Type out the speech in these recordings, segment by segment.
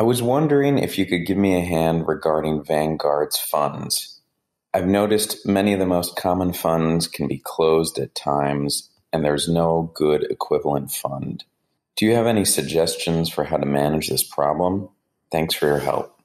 I was wondering if you could give me a hand regarding Vanguard's funds. I've noticed many of the most common funds can be closed at times, and there's no good equivalent fund. Do you have any suggestions for how to manage this problem? Thanks for your help.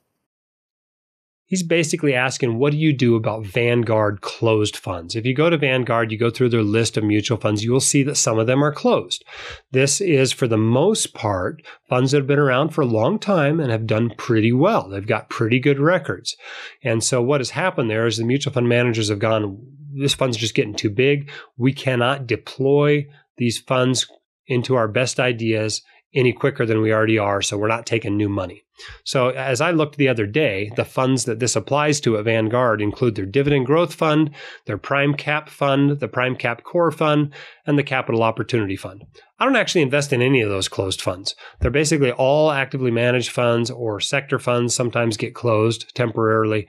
He's basically asking, what do you do about Vanguard closed funds? If you go to Vanguard, you go through their list of mutual funds, you will see that some of them are closed. This is, for the most part, funds that have been around for a long time and have done pretty well. They've got pretty good records. And so, what has happened there is the mutual fund managers have gone, this fund's just getting too big. We cannot deploy these funds into our best ideas any quicker than we already are. So we're not taking new money. So as I looked the other day, the funds that this applies to at Vanguard include their dividend growth fund, their PRIMECAP fund, the PRIMECAP core fund, and the capital opportunity fund. I don't actually invest in any of those closed funds. They're basically all actively managed funds or sector funds sometimes get closed temporarily.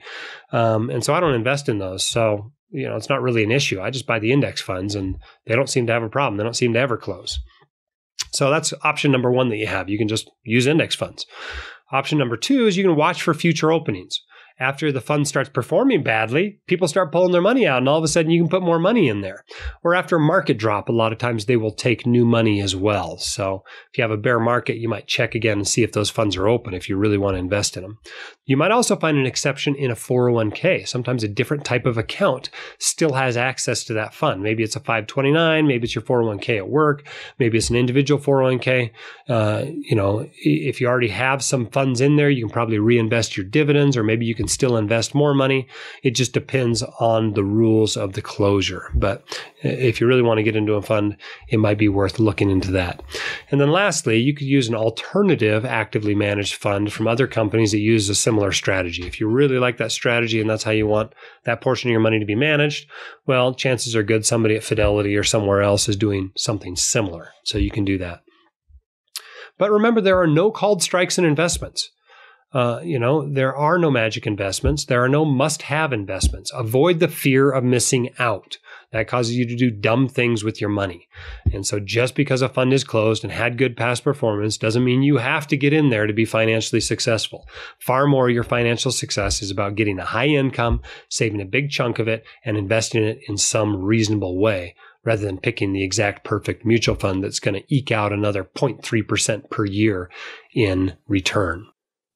Um, and so I don't invest in those. So, you know, it's not really an issue. I just buy the index funds and they don't seem to have a problem. They don't seem to ever close. So that's option number one that you have. You can just use index funds. Option number two is you can watch for future openings after the fund starts performing badly, people start pulling their money out, and all of a sudden you can put more money in there. Or after a market drop, a lot of times they will take new money as well. So if you have a bear market, you might check again and see if those funds are open if you really want to invest in them. You might also find an exception in a 401k. Sometimes a different type of account still has access to that fund. Maybe it's a 529, maybe it's your 401k at work, maybe it's an individual 401k. Uh, you know, if you already have some funds in there, you can probably reinvest your dividends, or maybe you can can still invest more money. It just depends on the rules of the closure. But if you really want to get into a fund, it might be worth looking into that. And then lastly, you could use an alternative actively managed fund from other companies that use a similar strategy. If you really like that strategy and that's how you want that portion of your money to be managed, well, chances are good somebody at Fidelity or somewhere else is doing something similar. So you can do that. But remember, there are no called strikes in investments. Uh, you know, there are no magic investments. There are no must have investments. Avoid the fear of missing out. That causes you to do dumb things with your money. And so just because a fund is closed and had good past performance doesn't mean you have to get in there to be financially successful. Far more, your financial success is about getting a high income, saving a big chunk of it, and investing it in some reasonable way rather than picking the exact perfect mutual fund that's going to eke out another 0.3% per year in return.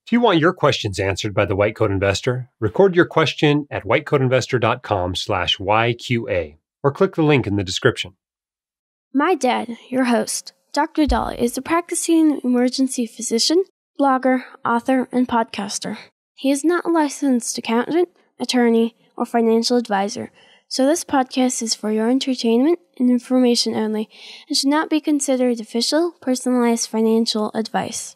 If you want your questions answered by the White Coat Investor, record your question at whitecoatinvestor.com slash YQA or click the link in the description. My dad, your host, Dr. Dahle, is a practicing emergency physician, blogger, author, and podcaster. He is not a licensed accountant, attorney, or financial advisor, so this podcast is for your entertainment and information only and should not be considered official, personalized financial advice.